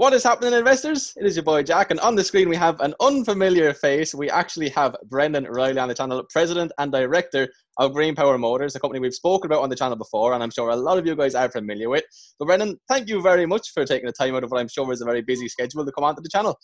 What is happening, investors? It is your boy Jack, and on the screen we have an unfamiliar face. We actually have Brendan Riley on the channel, President and Director of Green Power Motors, a company we've spoken about on the channel before, and I'm sure a lot of you guys are familiar with. So, Brendan, thank you very much for taking the time out of what I'm sure is a very busy schedule to come onto the channel.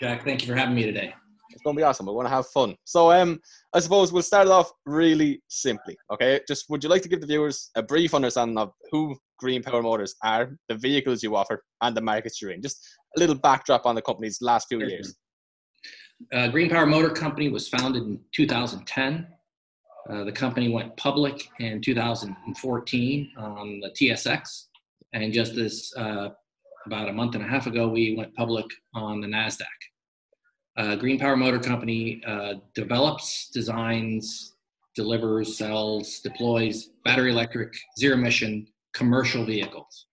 Jack, thank you for having me today. It's going to be awesome. We're going to have fun. So, um, I suppose we'll start off really simply. Okay, just would you like to give the viewers a brief understanding of who Green Power Motors are, the vehicles you offer, and the markets you're in? Just a little backdrop on the company's last few years. Uh, Green Power Motor Company was founded in 2010. Uh, the company went public in 2014 on the TSX, and just this uh, about a month and a half ago, we went public on the NASDAQ. Uh, Green Power Motor Company uh, develops, designs, delivers, sells, deploys battery electric, zero emission commercial vehicles.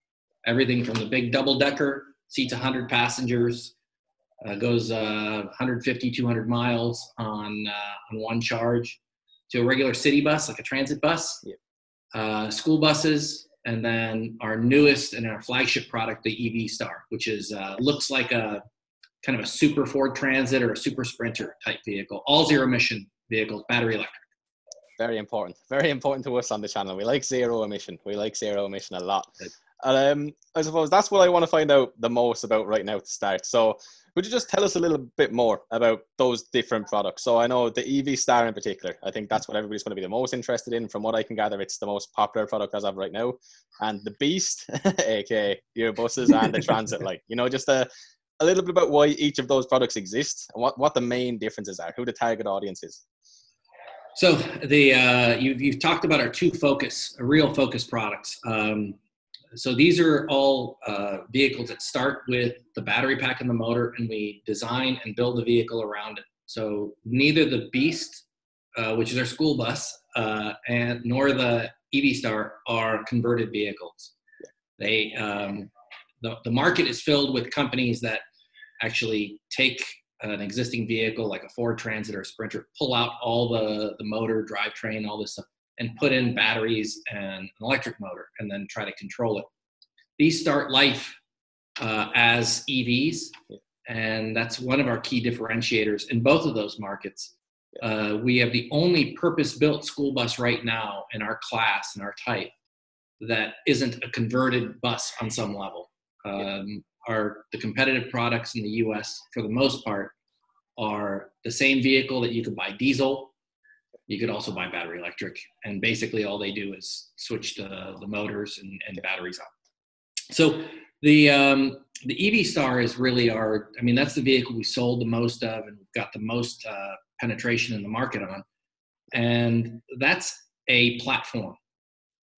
Everything from the big double decker, seats 100 passengers, uh, goes uh, 150, 200 miles on, uh, on one charge, to a regular city bus, like a transit bus, Yep. uh, school buses, and then our newest and our flagship product, the EV Star, which is uh, looks like a kind of a super Ford Transit or a super Sprinter type vehicle, all zero emission vehicles, battery electric. Very important. Very important to us on the channel. We like zero emission. We like zero emission a lot. And um, I suppose that's what I want to find out the most about right now to start. So, would you just tell us a little bit more about those different products? So, I know the EV Star in particular. I think that's what everybody's going to be the most interested in. From what I can gather, it's the most popular product as of right now. And the Beast, aka your buses and the Transit Light. You know, just a, a little bit about why each of those products exist and what, what the main differences are, who the target audience is. So the uh, you've, you've talked about our two focus, real focus products. Um, so these are all uh, vehicles that start with the battery pack and the motor, and we design and build the vehicle around it. So neither the Beast, uh, which is our school bus, uh, and nor the EV Star are converted vehicles. They um, the, the market is filled with companies that actually take an existing vehicle like a Ford Transit or a Sprinter, pull out all the, the motor, drivetrain, all this stuff, and put in batteries and an electric motor and then try to control it. These start life uh, as EVs, and that's one of our key differentiators in both of those markets. Uh, we have the only purpose built school bus right now in our class and our type that isn't a converted bus on some level. Um, are the competitive products in the US for the most part are the same vehicle that you could buy diesel. You could also buy battery electric, and basically all they do is switch the, the motors and, and batteries out. So the um, the EV Star is really our. I mean, that's the vehicle we sold the most of, and got the most uh, penetration in the market on, and that's a platform.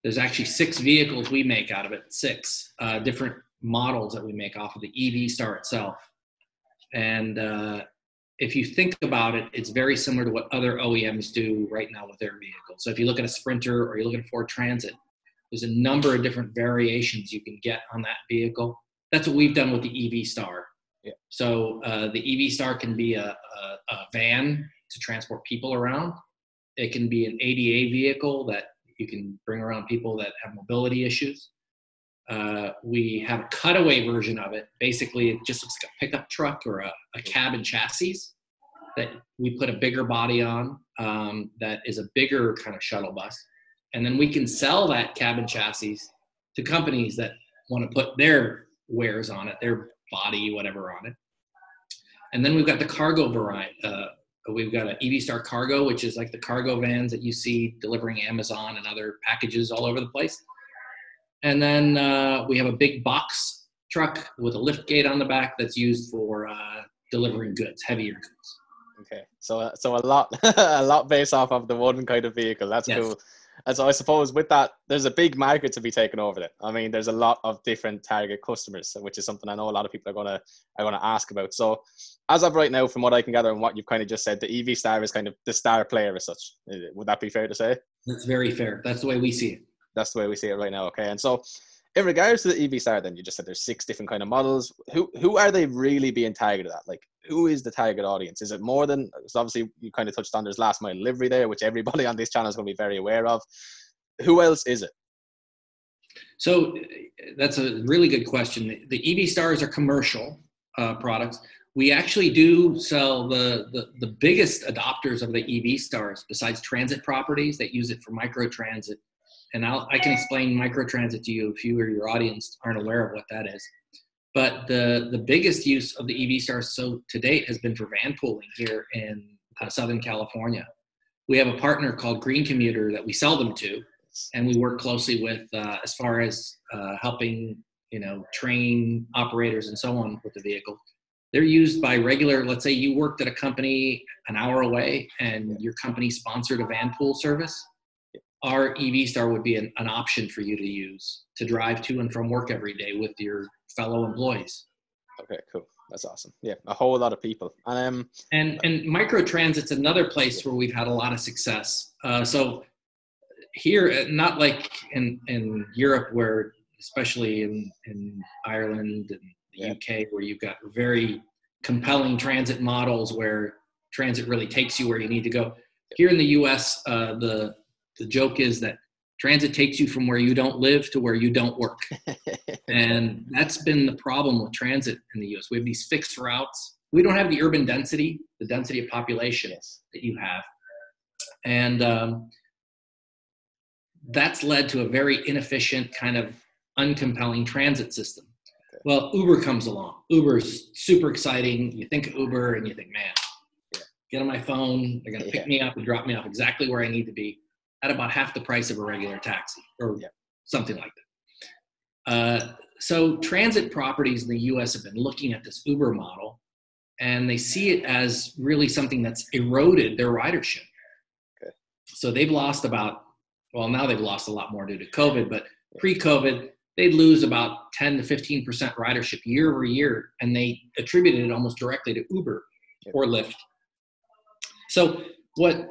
There's actually six vehicles we make out of it, six uh, different models that we make off of the EV Star itself. And uh, if you think about it, it's very similar to what other OEMs do right now with their vehicles. So if you look at a Sprinter or you look at a Ford Transit, there's a number of different variations you can get on that vehicle. That's what we've done with the EV Star. Yeah. So uh, the EV Star can be a, a, a van to transport people around. It can be an ADA vehicle that you can bring around people that have mobility issues. Uh, we have a cutaway version of it. Basically, it just looks like a pickup truck or a, a chassis that we put a bigger body on um, that is a bigger kind of shuttle bus. And then we can sell that cab and chassis to companies that want to put their wares on it, their body, whatever on it. And then we've got the cargo variant. Uh, we've got an EV Star Cargo, which is like the cargo vans that you see delivering Amazon and other packages all over the place. And then uh, we have a big box truck with a lift gate on the back that's used for uh, delivering goods, heavier goods. Okay, so uh, so a lot a lot based off of the one kind of vehicle. That's Yes. cool. And so I suppose with that, there's a big market to be taken over. It. I mean, there's a lot of different target customers, which is something I know a lot of people are gonna are gonna ask about. So, as of right now, from what I can gather and what you've kind of just said, the EV Star is kind of the star player as such. Uh, Would that be fair to say? That's very fair. That's the way we see it. That's the way we see it right now. Okay, and so in regards to the EV Star, then you just said there's six different kind of models. Who who are they really being targeted at? Like, who is the target audience? Is it more than? So obviously, you kind of touched on there's last mile delivery there, which everybody on this channel is going to be very aware of. Who else is it? So that's a really good question. The EV Stars are commercial uh, products. We actually do sell the, the, the biggest adopters of the EV Stars, besides transit properties that use it for microtransit. And I'll, I can explain microtransit to you if you or your audience aren't aware of what that is. But the, the biggest use of the EV Stars so to date has been for van pooling here in uh, Southern California. We have a partner called Green Commuter that we sell them to, and we work closely with uh, as far as uh, helping you know train operators and so on with the vehicle they're used by regular let's say you worked at a company an hour away and your company sponsored a van pool service our ev star would be an, an option for you to use to drive to and from work every day with your fellow employees okay cool that's awesome yeah a whole lot of people um and and microtransit's another place where we've had a lot of success uh, so here, uh, not like in in Europe, where especially in in Ireland and the yeah. UK, where you've got very compelling transit models where transit really takes you where you need to go. Here in the U.S., uh, the the joke is that transit takes you from where you don't live to where you don't work, and that's been the problem with transit in the U.S. We have these fixed routes. We don't have the urban density, the density of population yes. that you have, and um, that's led to a very inefficient kind of uncompelling transit system. Okay. Well, Uber comes along. Uber's super exciting. You think of Uber and you think, man, yeah. get on my phone. They're going to pick me up and drop me off exactly where I need to be at about half the price of a regular taxi or yeah. something like that. Uh, so transit properties in the U.S. have been looking at this Uber model, and they see it as really something that's eroded their ridership. Okay. So they've lost about well, now they've lost a lot more due to COVID, but pre-COVID, they'd lose about 10 to 15% ridership year over year, and they attributed it almost directly to Uber or Lyft. So what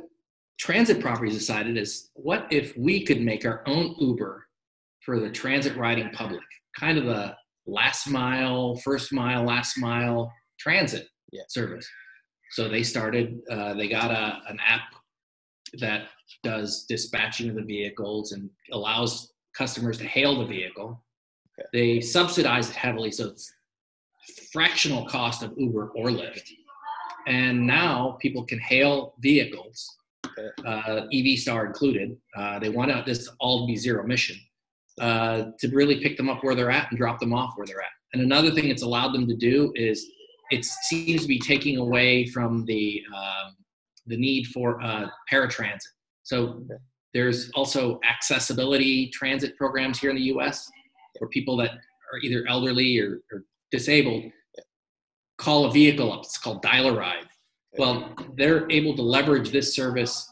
transit properties decided is what if we could make our own Uber for the transit riding public, kind of the last mile, first mile, last mile transit yeah. service. So they started, uh, they got a, an app that does dispatching of the vehicles and allows customers to hail the vehicle. Okay. They subsidize it heavily, so it's fractional cost of Uber or Lyft. And now people can hail vehicles, uh, EV Star included. Uh, they want out this all be zero emission uh, to really pick them up where they're at and drop them off where they're at. And another thing it's allowed them to do is it seems to be taking away from the um, the need for uh, paratransit. So there's also accessibility transit programs here in the U.S. for people that are either elderly or, or disabled. Call a vehicle up. It's called Dial a Ride. Well, they're able to leverage this service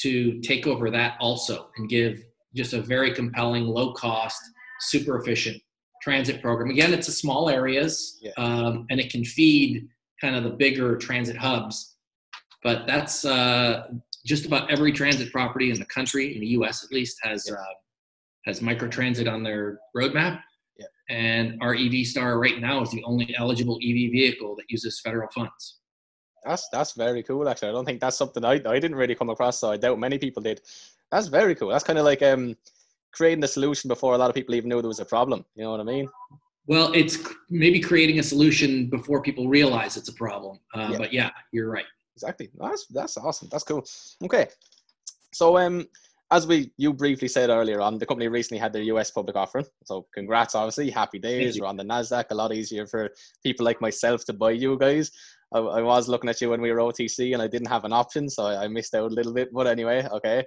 to take over that also and give just a very compelling, low cost, super efficient transit program. Again, it's a small areas yeah. um, and it can feed kind of the bigger transit hubs. But that's uh, just about every transit property in the country, in the U.S. at least, has yeah. uh, has microtransit on their roadmap. Yeah. And our EV Star right now is the only eligible EV vehicle that uses federal funds. That's that's very cool. Actually, I don't think that's something I I didn't really come across. So I doubt many people did. That's very cool. That's kind of like um creating the solution before a lot of people even knew there was a problem. You know what I mean? Well, it's maybe creating a solution before people realize it's a problem. Uh, yeah. But yeah, you're right exactly. That's that's awesome. That's cool. Okay, so um, as we you briefly said earlier on, the company recently had their US public offering. So congrats, obviously, happy days. We're on the Nasdaq. A lot easier for people like myself to buy you guys. I, I was looking at you when we were OTC, and I didn't have an option, so I, I missed out a little bit. But anyway, okay.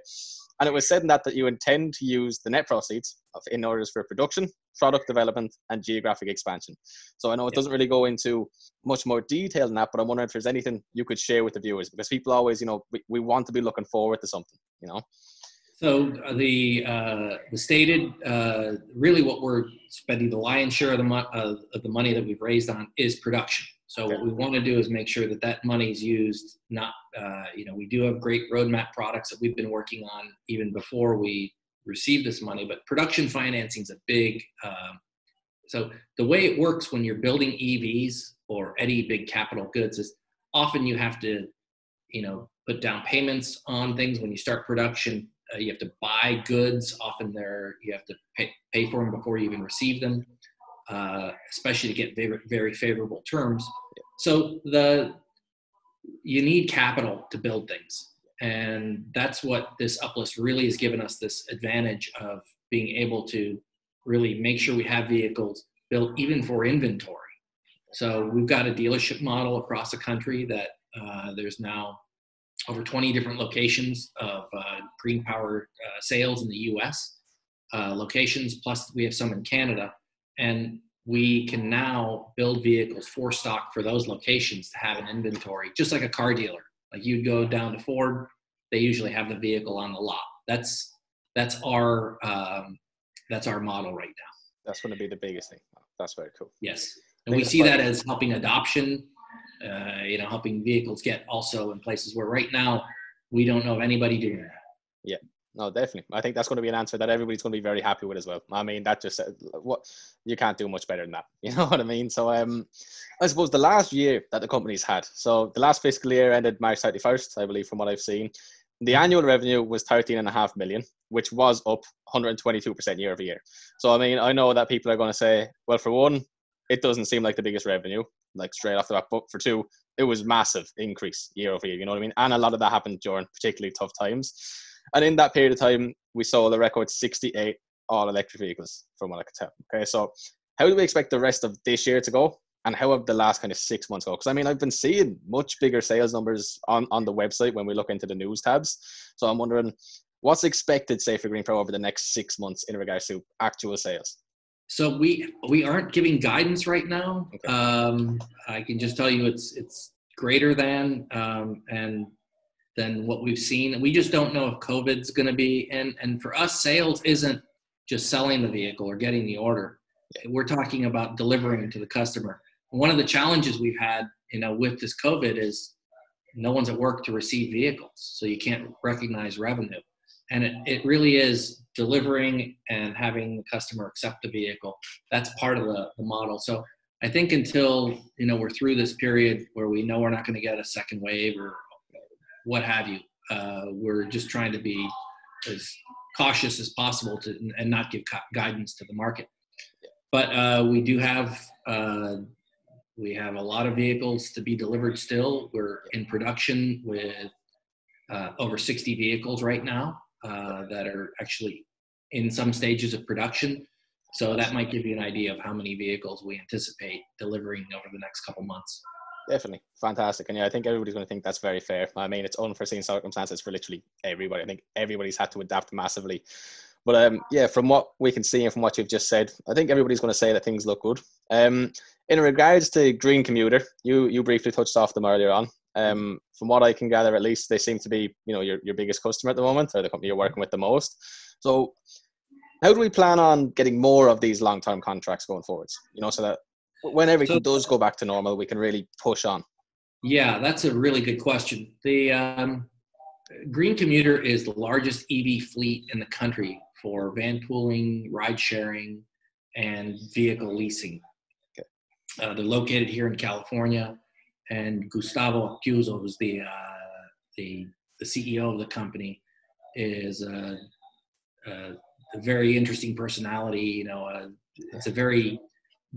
And it was said in that that you intend to use the net proceeds of, in orders for production, product development, and geographic expansion. So I know it doesn't really go into much more detail than that, but I'm wondering if there's anything you could share with the viewers because people always, you know, we, we want to be looking forward to something, you know. So uh, the uh, the stated uh, really what we're spending the lion's share of the, mo- uh, of the money that we've raised on is production. So what we want to do is make sure that that money is used. Not, uh, you know, we do have great roadmap products that we've been working on even before we received this money. But production financing is a big. Uh, so the way it works when you're building EVs or any big capital goods is often you have to, you know, put down payments on things when you start production. uh, you have to buy goods. Often there you have to pay, pay for them before you even receive them, uh, especially to get very, very favorable terms. So the you need capital to build things, and that's what this uplist really has given us this advantage of being able to really make sure we have vehicles built even for inventory. So we've got a dealership model across the country that uh, there's now over 20 different locations of uh, green power uh, sales in the US uh, locations, plus we have some in Canada. And we can now build vehicles for stock for those locations to have an inventory, just like a car dealer. Like you'd go down to Ford, they usually have the vehicle on the lot. That's that's our um, that's our model right now. That's going to be the biggest thing. That's very cool. Yes, and we see that as helping adoption uh, you know, helping vehicles get also in places where right now we don't know of anybody doing that. Yeah, no, definitely. I think that's going to be an answer that everybody's going to be very happy with as well. I mean, that just what you can't do much better than that. You know what I mean? So, um, I suppose the last year that the company's had, so the last fiscal year ended March 31st, I believe, from what I've seen. The annual revenue was 13 and a half million, which was up 122% year over year. So, I mean, I know that people are going to say, well, for one, it doesn't seem like the biggest revenue like straight off the bat. But for two, it was massive increase year over year. You know what I mean? And a lot of that happened during particularly tough times. And in that period of time, we saw the record 68 all electric vehicles, from what I could tell. Okay, so how do we expect the rest of this year to go? And how have the last kind of six months go? Because I mean, I've been seeing much bigger sales numbers on, on the website when we look into the news tabs. So I'm wondering what's expected, say, for GreenPower over the next six months in regards to actual sales? So we we aren't giving guidance right now. Okay. Um, I can just tell you it's it's greater than um, and than what we've seen. We just don't know if COVID's going to be and and for us, sales isn't just selling the vehicle or getting the order. We're talking about delivering to the customer. One of the challenges we've had, you know, with this COVID is no one's at work to receive vehicles, so you can't recognize revenue and it, it really is delivering and having the customer accept the vehicle that's part of the, the model so i think until you know we're through this period where we know we're not going to get a second wave or what have you uh, we're just trying to be as cautious as possible to and not give guidance to the market but uh, we do have uh, we have a lot of vehicles to be delivered still we're in production with uh, over 60 vehicles right now uh, that are actually in some stages of production. So that might give you an idea of how many vehicles we anticipate delivering over the next couple months. Definitely fantastic, and yeah, I think everybody's going to think that's very fair. I mean, it's unforeseen circumstances for literally everybody. I think everybody's had to adapt massively. But um, yeah, from what we can see and from what you've just said, I think everybody's going to say that things look good. Um, in regards to Green Commuter, you you briefly touched off them earlier on. Um, from what I can gather, at least they seem to be, you know, your, your biggest customer at the moment, or the company you're working with the most. So, how do we plan on getting more of these long-term contracts going forwards? You know, so that when everything so, does go back to normal, we can really push on. Yeah, that's a really good question. The um, Green Commuter is the largest EV fleet in the country for van pooling, ride sharing, and vehicle leasing. Okay. Uh, they're located here in California and Gustavo Occhiuzzo, who's the uh, the the CEO of the company, is a, a, a very interesting personality. You know, uh, it's a very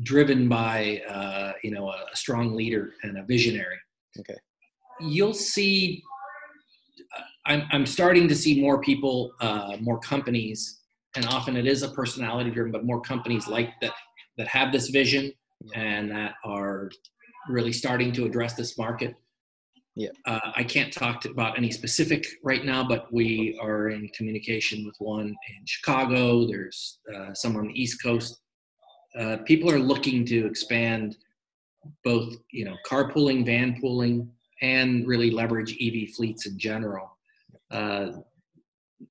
driven by uh, you know a, strong leader and a visionary. Okay. You'll see. Uh, I'm I'm starting to see more people, uh, more companies, and often it is a personality driven, but more companies like that that have this vision and that are really starting to address this market. Yeah. Uh, I can't talk to, about any specific right now, but we are in communication with one in Chicago. There's uh, some on the East Coast. Uh, people are looking to expand both, you know, carpooling, van pooling, and really leverage EV fleets in general. Uh,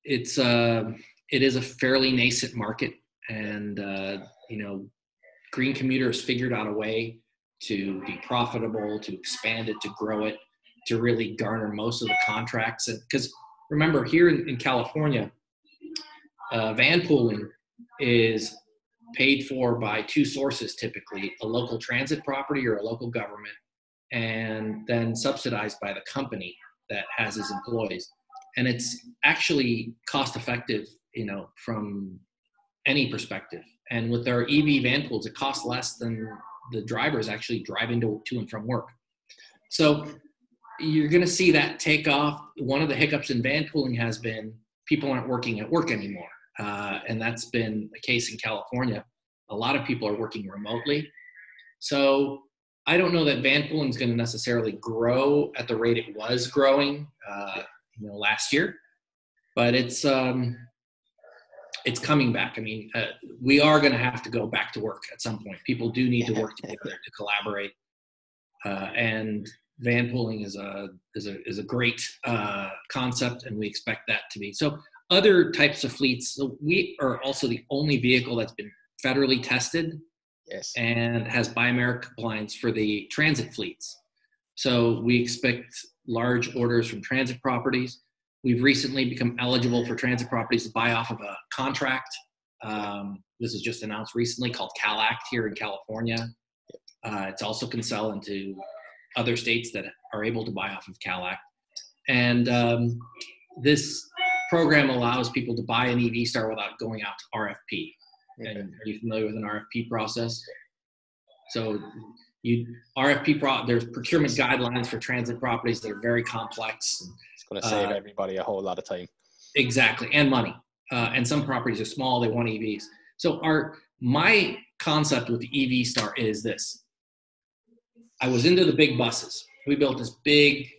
it's uh, it is a fairly nascent market, and uh, you know, Green Commuter has figured out a way to be profitable, to expand it, to grow it, to really garner most of the contracts. Because remember, here in, in California, uh, van pooling is paid for by two sources typically a local transit property or a local government, and then subsidized by the company that has its employees. and it's actually cost effective, you know, from any perspective. And with our EV van pools, it costs less than the drivers actually driving to, to and from work. So you're going to see that take off. One of the hiccups in van pooling has been people aren't working at work anymore. Uh, and that's been the case in California. A lot of people are working remotely. So I don't know that van pooling is going to necessarily grow at the rate it was growing, uh, you know, last year, but it's um, it's coming back. I mean, uh, we are going to have to go back to work at some point. People do need to work together to collaborate, uh, and van pooling is a is a is a great uh, concept, and we expect that to be so. Other types of fleets. So we are also the only vehicle that's been federally tested Yes. and has Buy America compliance for the transit fleets. So we expect large orders from transit properties. We've recently become eligible for transit properties to buy off of a contract. Um, this is just announced recently called CalAct here in California. Uh, it's also can sell into other states that are able to buy off of CalAct. And um, this program allows people to buy an EV Star without going out to RFP. Okay. And are you familiar with an RFP process? So you RFP pro there's procurement guidelines for transit properties that are very complex. It's going to save Uh, everybody a whole lot of time. Exactly, and money. Uh, and some properties are small; they want EVs. So our my concept with the EV Star is this: I was into the big buses. We built this big,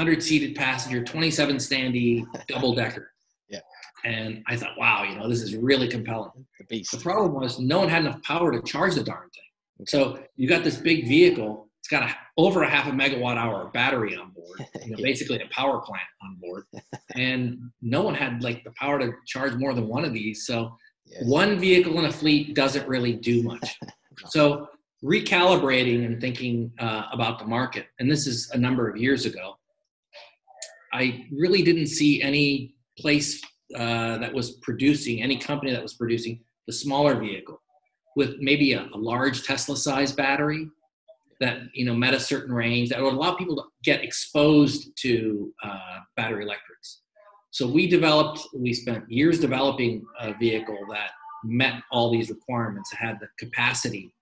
hundred seated passenger, twenty seven standee double decker. Yeah. And I thought, wow, you know, this is really compelling. The beast. The problem was no one had enough power to charge the darn thing. So you got this big vehicle. It's got a, over a half a megawatt hour battery on board, you know, Yeah. basically a power plant on board, and no one had like the power to charge more than one of these. So Yes. one vehicle in a fleet doesn't really do much. So recalibrating and thinking uh, about the market, and this is a number of years ago, I really didn't see any place uh, that was producing, any company that was producing the smaller vehicle with maybe a, a large Tesla size battery that you know met a certain range that would allow people to get exposed to uh, battery electrics. So we developed, we spent years developing a vehicle that met all these requirements. Had the capacity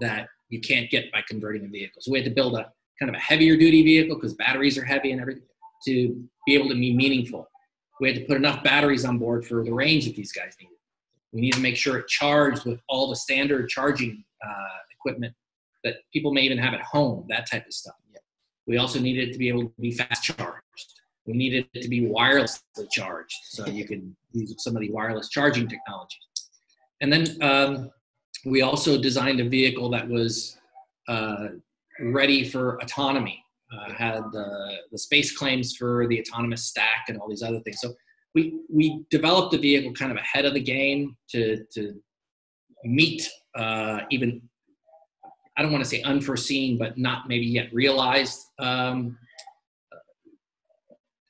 that you can't get by converting a vehicle. So we had to build a kind of a heavier duty vehicle because batteries are heavy and everything to be able to be meaningful. We had to put enough batteries on board for the range that these guys needed. We need to make sure it charged with all the standard charging uh, equipment that people may even have at home, that type of stuff. Yeah. We also needed it to be able to be fast charged. We needed it to be wirelessly charged, so you could use some of the wireless charging technologies. And then um, we also designed a vehicle that was uh, ready for autonomy. Uh, had the, the space claims for the autonomous stack and all these other things. So we we developed the vehicle kind of ahead of the game to to meet uh, even I don't want to say unforeseen, but not maybe yet realized um,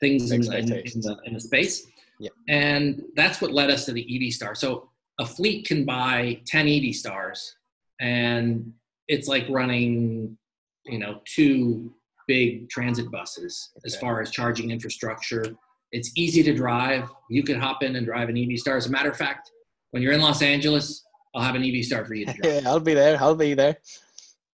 things in the, in, in the in the space. Yeah. And that's what led us to the EV Star. So a fleet can buy 10 EV Stars, and it's like running, you know, two big transit buses as far as charging infrastructure. It's easy to drive. You can hop in and drive an EV Star. As a matter of fact, when you're in Los Angeles, I'll have an EV Star for you to drive. Yeah, I'll be there. I'll be there.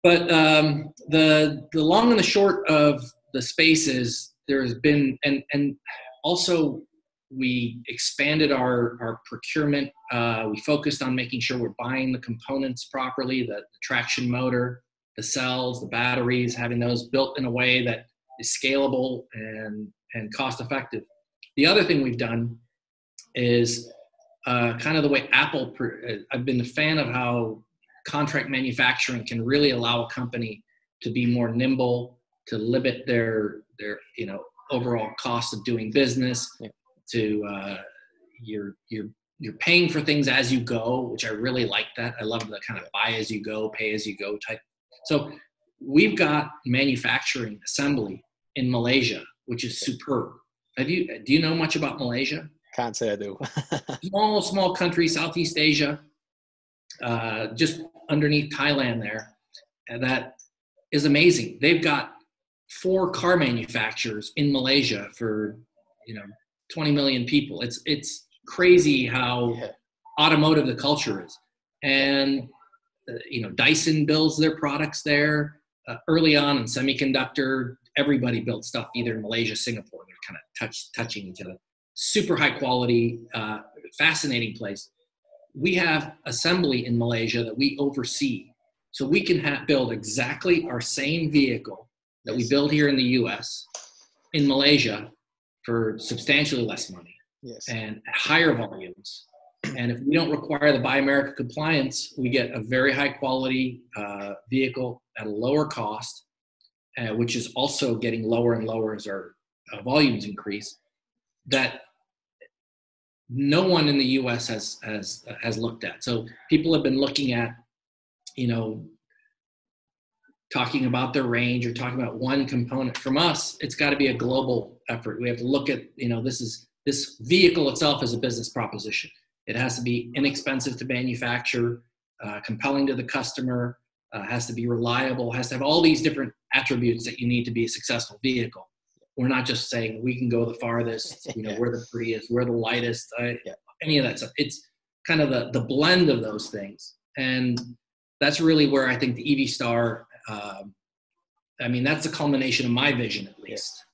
But um, the the long and the short of the space is there's been and and also we expanded our our procurement. Uh, we focused on making sure we're buying the components properly, the, the traction motor, the cells, the batteries, having those built in a way that is scalable and and cost effective. The other thing we've done is uh, kind of the way Apple. uh, I've been a fan of how contract manufacturing can really allow a company to be more nimble, to limit their their you know overall cost of doing business. To uh, you're you're you're paying for things as you go, which I really like that. I love the kind of buy as you go, pay as you go type. So we've got manufacturing assembly in Malaysia, which is superb. Have you do you know much about Malaysia? Can't say I do. small, small country, Southeast Asia, uh, just underneath Thailand there. And that is amazing. They've got four car manufacturers in Malaysia for you know 20 million people. It's it's crazy how yeah. automotive the culture is, and you know Dyson builds their products there. Uh, early on in semiconductor, everybody built stuff either in Malaysia, Singapore. They're kind of touch touching each other. Super high quality, uh, fascinating place. We have assembly in Malaysia that we oversee, so we can ha- build exactly our same vehicle that we build here in the U.S. in Malaysia for substantially less money yes. and higher volumes. And if we don't require the Buy America compliance, we get a very high quality uh, vehicle at a lower cost, uh, which is also getting lower and lower as our uh, volumes increase. That no one in the U.S. has has has looked at. So people have been looking at, you know, talking about the range or talking about one component. From us, it's got to be a global effort. We have to look at, you know, this is this vehicle itself is a business proposition. It has to be inexpensive to manufacture, uh, compelling to the customer, uh, has to be reliable, has to have all these different attributes that you need to be a successful vehicle. We're not just saying we can go the farthest, you know, yeah. we're the prettiest, we're the lightest, I, yeah. any of that stuff. It's kind of the, the blend of those things. And that's really where I think the EV Star um, I mean, that's the culmination of my vision, at least.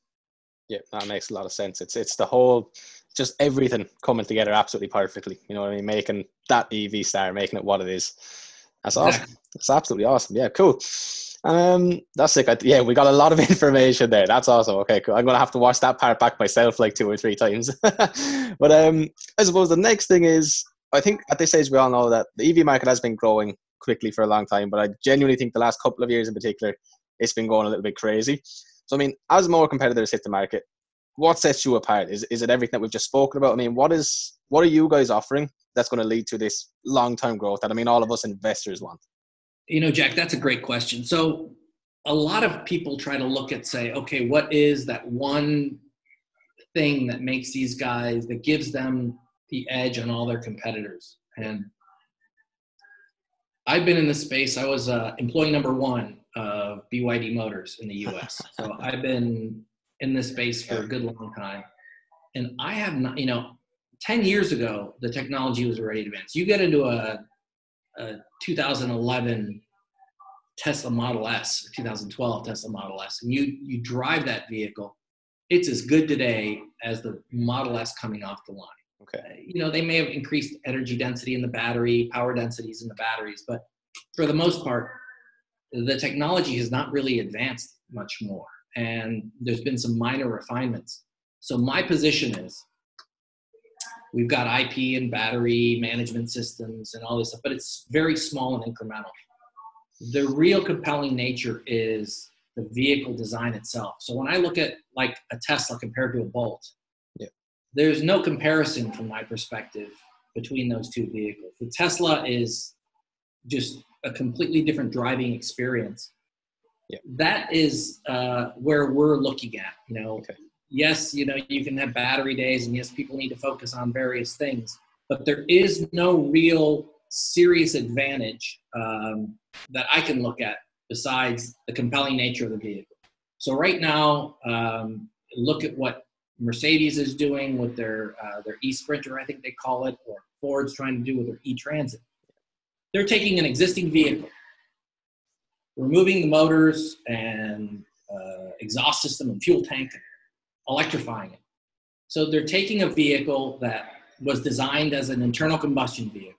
Yeah. yeah, that makes a lot of sense. It's it's the whole, just everything coming together absolutely perfectly. You know what I mean? Making that EV star, making it what it is. That's awesome. Exactly. That's absolutely awesome. Yeah, cool. Um, that's sick. yeah, we got a lot of information there. That's awesome. Okay, cool. I'm gonna have to watch that part back myself like two or three times. but um, I suppose the next thing is, I think at this stage we all know that the EV market has been growing quickly for a long time, but I genuinely think the last couple of years in particular, it's been going a little bit crazy. So, I mean, as more competitors hit the market, what sets you apart? Is, is it everything that we've just spoken about? I mean, what is what are you guys offering that's going to lead to this long term growth that I mean all of us investors want? You know, Jack, that's a great question. So a lot of people try to look at say, okay, what is that one thing that makes these guys that gives them the edge on all their competitors? And I've been in this space. I was uh, employee number one of BYD Motors in the U.S. So I've been in this space for a good long time, and I have not. You know, ten years ago, the technology was already advanced. You get into a, a 2011 Tesla Model S, 2012 Tesla Model S, and you you drive that vehicle. It's as good today as the Model S coming off the line. Okay. Uh, you know, they may have increased energy density in the battery, power densities in the batteries, but for the most part, the technology has not really advanced much more. And there's been some minor refinements. So my position is we've got IP and battery management systems and all this stuff, but it's very small and incremental. The real compelling nature is the vehicle design itself. So when I look at like a Tesla compared to a Bolt, there's no comparison from my perspective between those two vehicles. The Tesla is just a completely different driving experience. Yeah. That is uh, where we're looking at. You know, okay. yes, you know, you can have battery days, and yes, people need to focus on various things, but there is no real serious advantage um, that I can look at besides the compelling nature of the vehicle. So right now, um, look at what Mercedes is doing with their uh, their e-Sprinter, I think they call it, or Ford's trying to do with their e-Transit. They're taking an existing vehicle, removing the motors and uh, exhaust system and fuel tank, electrifying it. So they're taking a vehicle that was designed as an internal combustion vehicle,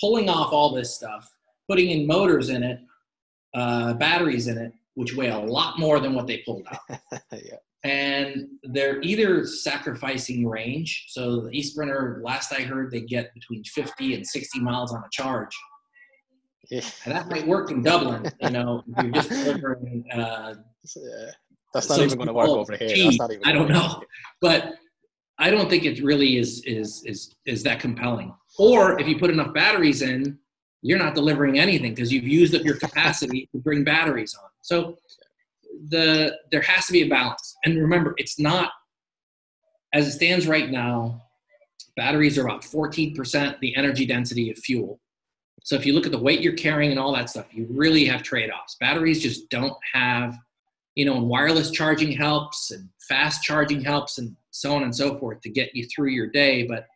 pulling off all this stuff, putting in motors in it, uh, batteries in it, which weigh a lot more than what they pulled out. yeah and they're either sacrificing range. So the e-sprinter, last I heard, they get between 50 and 60 miles on a charge. Yeah. And that might work in Dublin, you know, you're just delivering. Uh, yeah. That's not even going to work over here. I don't know, but I don't think it really is is is is that compelling. Or if you put enough batteries in, you're not delivering anything because you've used up your capacity to bring batteries on. So the there has to be a balance. And remember, it's not as it stands right now. Batteries are about 14% the energy density of fuel. So if you look at the weight you're carrying and all that stuff, you really have trade-offs. Batteries just don't have you know, and wireless charging helps and fast charging helps and so on and so forth to get you through your day. But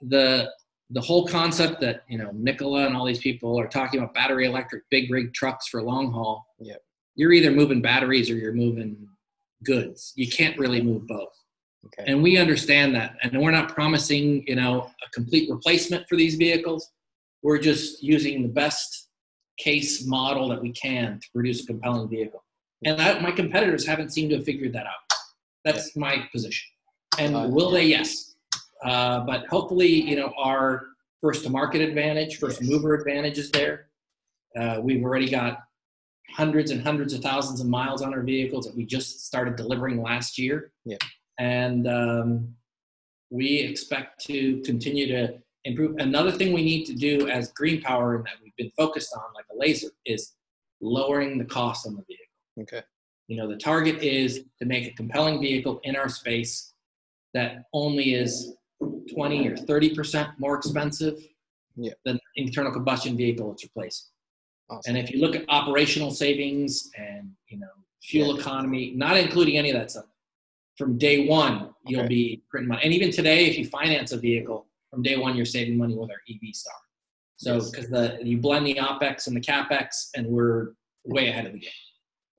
the the whole concept that you know Nikola and all these people are talking about battery electric big rig trucks for long haul. Yeah. You're either moving batteries or you're moving goods. You can't really move both. Okay. And we understand that. And we're not promising, you know, a complete replacement for these vehicles. We're just using the best case model that we can to produce a compelling vehicle. And I, my competitors haven't seemed to have figured that out. That's my position. And Uh, will they? Yes. Uh, but hopefully, you know, our first to market advantage, first Yes. mover advantage is there. Uh, we've already got hundreds and hundreds of thousands of miles on our vehicles that we just started delivering last year. Yeah. And um, we expect to continue to improve. Another thing we need to do as green power and that we've been focused on, like a laser, is lowering the cost on the vehicle. Okay. You know, the target is to make a compelling vehicle in our space that only is 20 or 30% more expensive Yeah. than internal combustion vehicle it's replacing. Awesome. And if you look at operational savings and you know fuel Yeah. economy, not including any of that stuff, from day one you'll Okay. be printing money. And even today, if you finance a vehicle, from day one you're saving money with our EV Star. So Yes. because the you blend the opex and the capex, and we're way ahead of the game.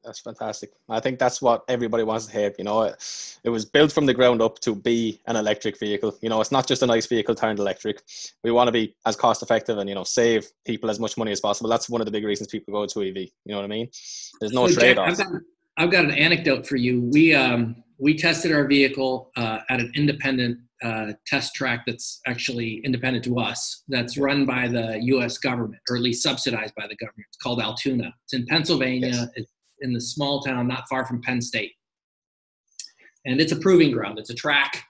That's fantastic. I think that's what everybody wants to hear. You know, it, it was built from the ground up to be an electric vehicle. You know, it's not just a nice vehicle turned electric. We want to be as cost effective and you know save people as much money as possible. That's one of the big reasons people go to EV. You know what I mean? There's no So, trade I've offs. I've got an anecdote for you. We um, we tested our vehicle uh, at an independent uh, test track that's actually independent to us. That's run by the U.S. government, or at least subsidized by the government. It's called Altoona. It's in Pennsylvania. Yes. It's in the small town not far from Penn State, and it's a proving ground. It's a track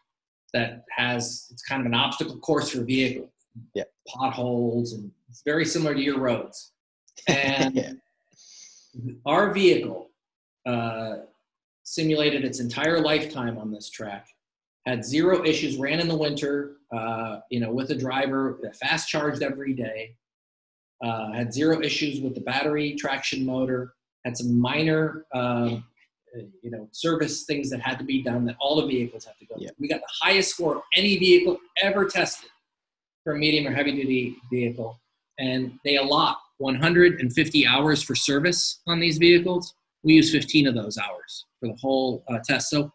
that has it's kind of an obstacle course for vehicles. Yeah. Potholes and it's very similar to your roads. And Yeah. our vehicle uh, simulated its entire lifetime on this track had zero issues ran in the winter uh, you know with a driver that fast charged every day uh, had zero issues with the battery traction motor had some minor um, uh, you know service things that had to be done that all the vehicles have to go. Yeah. we got the highest score of any vehicle ever tested for a medium or heavy duty vehicle and they allot 150 hours for service on these vehicles. We use 15 of those hours for the whole uh, test. So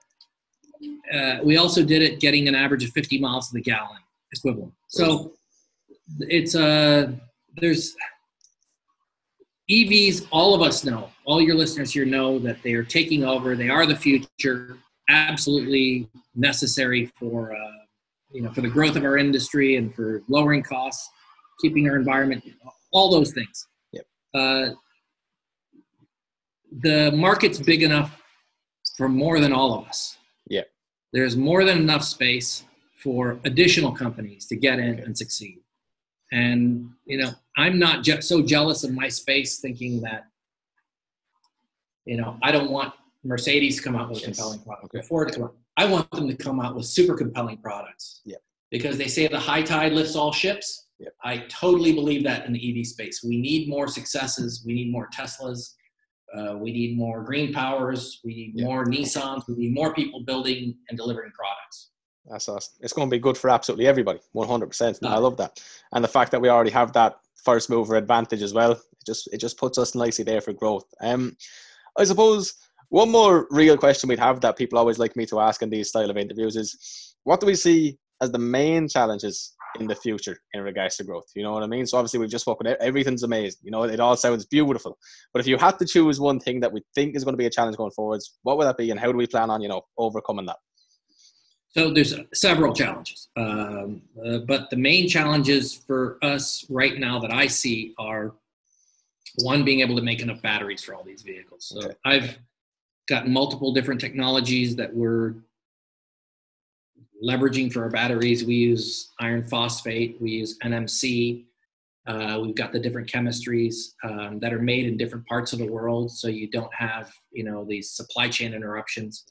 uh, we also did it getting an average of 50 miles to the gallon equivalent. So it's uh, there's EVs. All of us know, all your listeners here know that they are taking over. They are the future. Absolutely necessary for uh, you know for the growth of our industry and for lowering costs, keeping our environment, all those things. Yep. Uh, the market's big enough for more than all of us. There's more than enough space for additional companies to get in and succeed. And you know, I'm not je- so jealous of my space, thinking that you know I don't want Mercedes to come out with a Yes. compelling product, Okay. Ford to come out. I want them to come out with super compelling products. Yep. Because they say the high tide lifts all ships. Yep. I totally believe that in the EV space. We need more successes. We need more Teslas. Uh, we need more green powers. We need Yeah. more Nissans. We need more people building and delivering products. That's awesome. It's going to be good for absolutely everybody, 100%. And I Ah. love that. And the fact that we already have that first mover advantage as well, it just it just puts us nicely there for growth. Um, I suppose one more real question we'd have that people always like me to ask in these style of interviews is, what do we see as the main challenges in the future in regards to growth? You know what I mean? So obviously we've just spoken. Everything's amazing. You know, it all sounds beautiful. But if you had to choose one thing that we think is going to be a challenge going forwards, what would that be, and how do we plan on you know overcoming that? So there's several challenges, um, uh, but the main challenges for us right now that I see are one being able to make enough batteries for all these vehicles. So Okay. I've got multiple different technologies that we're leveraging for our batteries. We use iron phosphate, we use NMC. Uh, we've got the different chemistries um, that are made in different parts of the world, so you don't have you know these supply chain interruptions.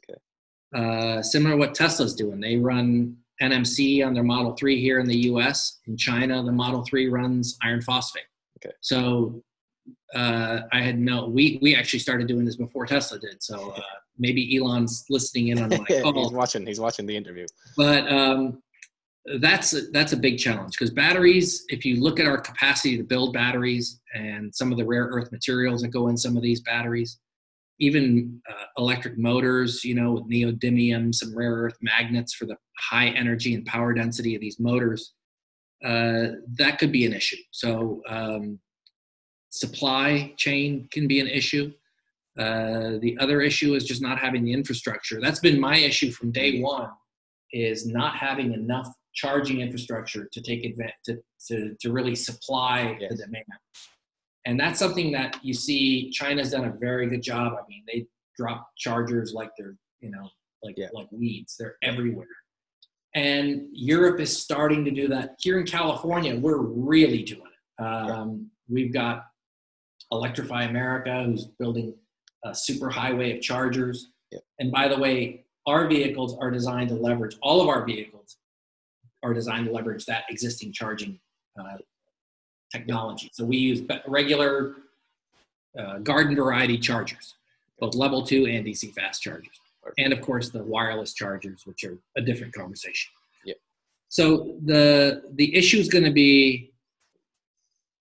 Uh, similar to what Tesla's doing. They run NMC on their Model 3 here in the US. In China, the Model 3 runs iron phosphate. Okay. So uh, I had no. We we actually started doing this before Tesla did. So uh, maybe Elon's listening in on my call. he's watching. He's watching the interview. But um, that's a, that's a big challenge because batteries. If you look at our capacity to build batteries and some of the rare earth materials that go in some of these batteries, even uh, electric motors, you know, with neodymium, some rare earth magnets for the high energy and power density of these motors, uh, that could be an issue. So um, supply chain can be an issue. Uh, the other issue is just not having the infrastructure. That's been my issue from day one, is not having enough charging infrastructure to take advantage to, to, to really supply yes. the demand. And that's something that you see China's done a very good job. I mean, they drop chargers like they're, you know, like yeah. like weeds. They're everywhere. And Europe is starting to do that. Here in California, we're really doing it. Um, yeah. We've got Electrify America, who's building a super highway of chargers. Yeah. And by the way, our vehicles are designed to leverage, all of our vehicles are designed to leverage that existing charging uh, technology. So we use regular uh, garden variety chargers, both level two and DC fast chargers. And of course the wireless chargers, which are a different conversation. Yeah. So the the issue is going to be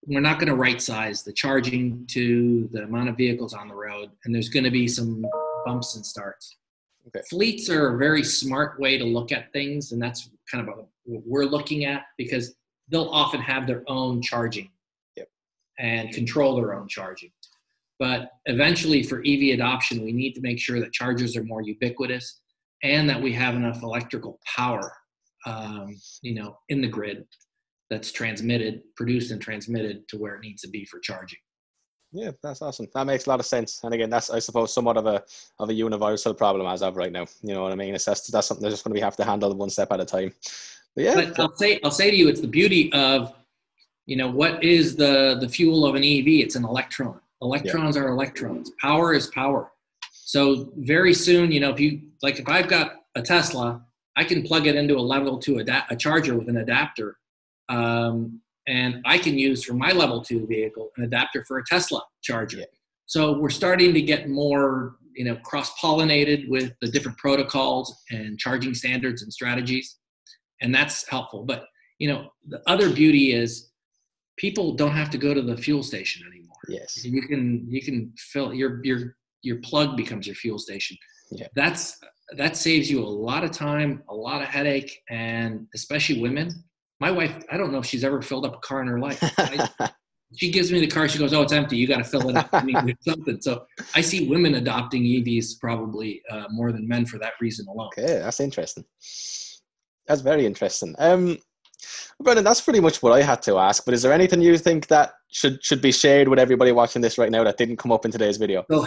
we're not going to right size the charging to the amount of vehicles on the road, and there's going to be some bumps and starts. Okay. Fleets are a very smart way to look at things, and that's kind of a, what we're looking at because they'll often have their own charging yep. and control their own charging. But eventually, for EV adoption, we need to make sure that chargers are more ubiquitous and that we have enough electrical power, um, you know, in the grid that's transmitted, produced and transmitted to where it needs to be for charging. Yeah, that's awesome. That makes a lot of sense. And again, that's I suppose somewhat of a of a universal problem as of right now. You know what I mean? It's that's, that's something that's just going to be have to handle one step at a time. But yeah, but I'll say I'll say to you, it's the beauty of, you know, what is the the fuel of an EV? It's an electron. Electrons yeah. are electrons. Power is power. So very soon, you know, if you like, if I've got a Tesla, I can plug it into a level two ada- a charger with an adapter um, and I can use for my level two vehicle an adapter for a Tesla charger. Yeah. So we're starting to get more, you know, cross-pollinated with the different protocols and charging standards and strategies, and that's helpful. But you know, the other beauty is people don't have to go to the fuel station anymore. Yes, you can you can fill your your your plug becomes your fuel station. Yeah. That's that saves you a lot of time, a lot of headache, and especially women my wife, I don't know if she's ever filled up a car in her life. I, she gives me the car. She goes, "Oh, it's empty. You got to fill it up." I mean, something. So I see women adopting EVs probably uh, more than men for that reason alone. Okay, that's interesting. That's very interesting. Um, Brendan, that's pretty much what I had to ask. But is there anything you think that should should be shared with everybody watching this right now that didn't come up in today's video? So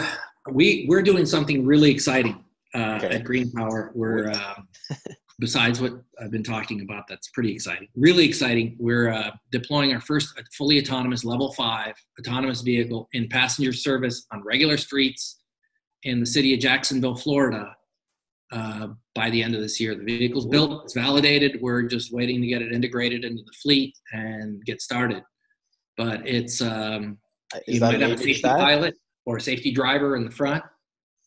we we're doing something really exciting uh, okay. at Green Power. We're besides what I've been talking about, that's pretty exciting. Really exciting. We're uh, deploying our first fully autonomous level five autonomous vehicle in passenger service on regular streets in the city of Jacksonville, Florida. Uh, by the end of this year, the vehicle's built, it's validated. We're just waiting to get it integrated into the fleet and get started. But it's um, you might have a safety pilot or a safety driver in the front,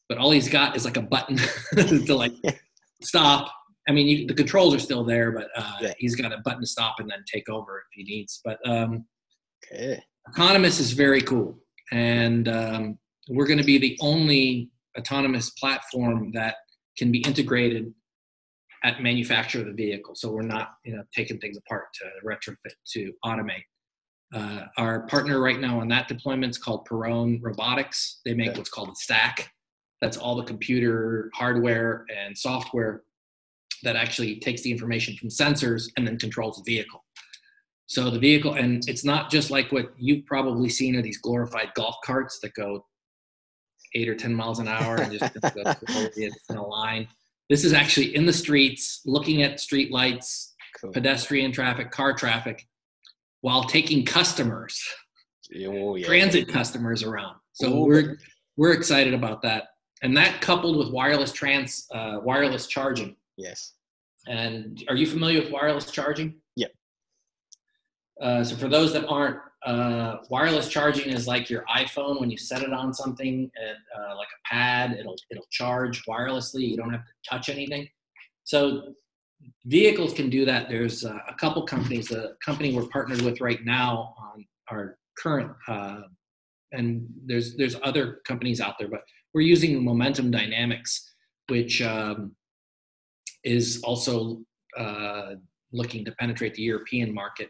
but all he's got is like a button to like stop I mean, you, the controls are still there, but uh, yeah. he's got a button to stop and then take over if he needs. But um, okay. autonomous is very cool, and um, we're going to be the only autonomous platform that can be integrated at manufacture of the vehicle. So we're not, you know, taking things apart to retrofit to automate. Uh, our partner right now on that deployment is called Perrone Robotics. They make okay. what's called a stack. That's all the computer hardware and software that actually takes the information from sensors and then controls the vehicle. So the vehicle, and it's not just like what you've probably seen are these glorified golf carts that go eight or 10 miles an hour and just in a line. This is actually in the streets, looking at street lights, cool. pedestrian traffic, car traffic, while taking customers, oh, yeah. transit customers around. So oh. we're, we're excited about that. And that coupled with wireless trans, uh, wireless charging, Yes. And are you familiar with wireless charging? Yeah. Uh, so for those that aren't, uh, wireless charging is like your iPhone. When you set it on something, uh, like a pad, it'll it'll charge wirelessly. You don't have to touch anything. So vehicles can do that. There's uh, a couple companies. The company we're partnered with right now on our current, uh, and there's there's other companies out there, but we're using Momentum Dynamics, which um, is also uh, looking to penetrate the European market.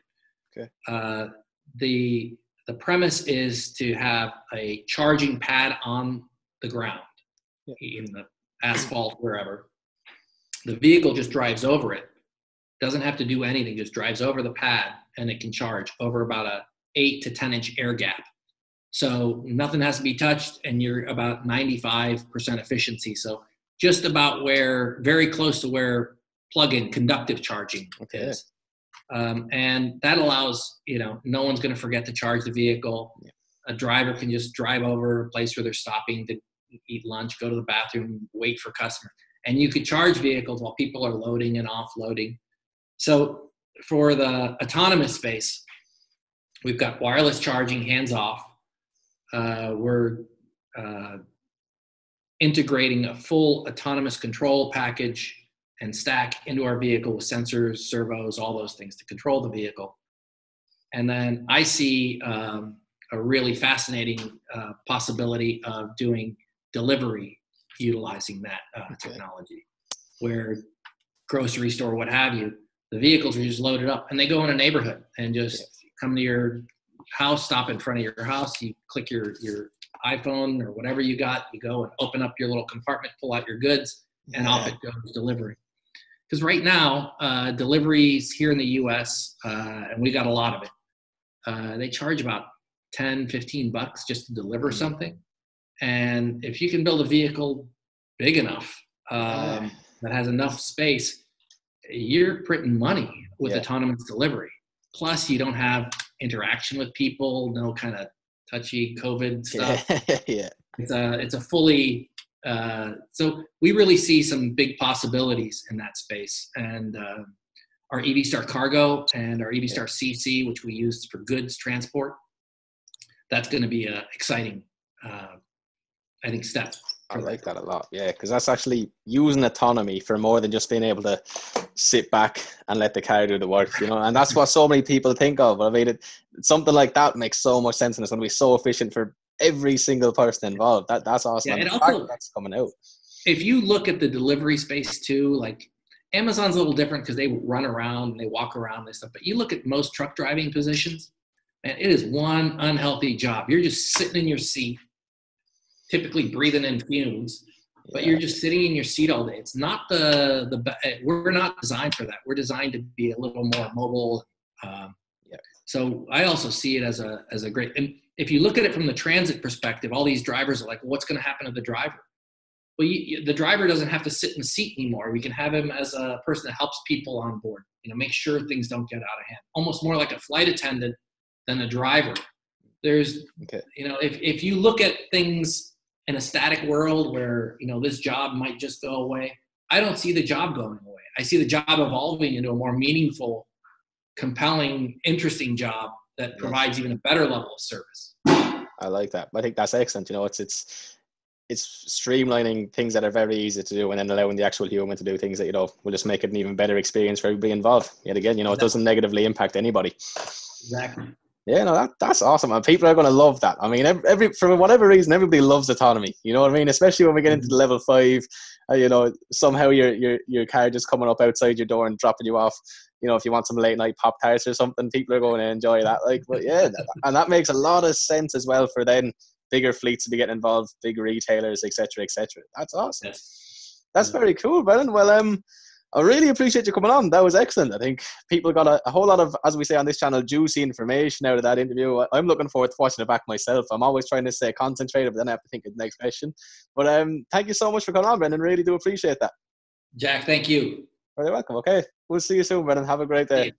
Okay. Uh, the the premise is to have a charging pad on the ground, yeah. in the asphalt, wherever. The vehicle just drives over it, doesn't have to do anything, just drives over the pad, and it can charge over about a eight to ten inch air gap. So nothing has to be touched, and you're about 95% efficiency. So just about where, very close to where plug-in conductive charging okay. is. Um, and that allows, you know, no one's going to forget to charge the vehicle. Yeah. A driver can just drive over a place where they're stopping to eat lunch, go to the bathroom, wait for customers. And you could charge vehicles while people are loading and offloading. So for the autonomous space, we've got wireless charging, hands off. Uh, we're uh, integrating a full autonomous control package and stack into our vehicle with sensors, servos, all those things to control the vehicle. And then I see um, a really fascinating uh, possibility of doing delivery utilizing that uh, technology, where grocery store, what have you, the vehicles are just loaded up and they go in a neighborhood and just come to your house, stop in front of your house, you click your, your iPhone or whatever you got, you go and open up your little compartment, pull out your goods, and yeah. off it goes delivery because right now uh, deliveries here in the us uh, and we got a lot of it uh, they charge about 10 15 bucks just to deliver mm-hmm. something and if you can build a vehicle big enough um, that has enough space you're printing money with yeah. autonomous delivery plus you don't have interaction with people no kind of touchy covid stuff yeah it's a it's a fully uh, so we really see some big possibilities in that space. And uh, our EV Star Cargo and our EV Star CC, which we use for goods transport, that's going to be an exciting, uh, I think, step. I like that a lot. Yeah, because that's actually using autonomy for more than just being able to sit back and let the car do the work, you know. And that's what so many people think of. I mean, it, something like that makes so much sense, and it's going to be so efficient for every single person involved. That that's awesome. Yeah, and also, that's coming out. If you look at the delivery space too, like Amazon's a little different because they run around and they walk around and stuff. But you look at most truck driving positions, and it is one unhealthy job. You're just sitting in your seat, typically breathing in fumes, but you're just sitting in your seat all day. It's not the the we're not designed for that. We're designed to be a little more mobile. Um, yeah. So I also see it as a as a great and if you look at it from the transit perspective, all these drivers are like, what's going to happen to the driver? Well, you, the driver doesn't have to sit in the seat anymore. We can have him as a person that helps people on board. You know, make sure things don't get out of hand. Almost more like a flight attendant than a driver. There's, okay. you know, if if you look at things in a static world where you know this job might just go away, I don't see the job going away. I see the job evolving into a more meaningful, compelling, interesting job that provides even a better level of service. I like that. I think that's excellent. You know, it's it's it's streamlining things that are very easy to do and then allowing the actual human to do things that you know will just make it an even better experience for everybody involved. Yet again, you know, it doesn't negatively impact anybody. Exactly. Yeah, no, that, that's awesome. And people are going to love that. I mean, every, every for whatever reason, everybody loves autonomy. You know what I mean? Especially when we get into the level five, uh, you know, somehow your your your car just coming up outside your door and dropping you off you know, if you want some late night pop tarts or something, people are going to enjoy that. Like, but yeah, and that makes a lot of sense as well for then bigger fleets to be getting involved, big retailers, etc., etc. That's awesome. Yes. That's very cool, Brennan. Well, um, I really appreciate you coming on. That was excellent. I think people got a, a, whole lot of, as we say on this channel, juicy information out of that interview. I'm looking forward to watching it back myself. I'm always trying to stay concentrated, but then I have to think of the next question. But um, thank you so much for coming on, Brendan. Really do appreciate that. Jack, thank you. Very welcome. Okay. We'll see you soon, Brendan. Have a great day.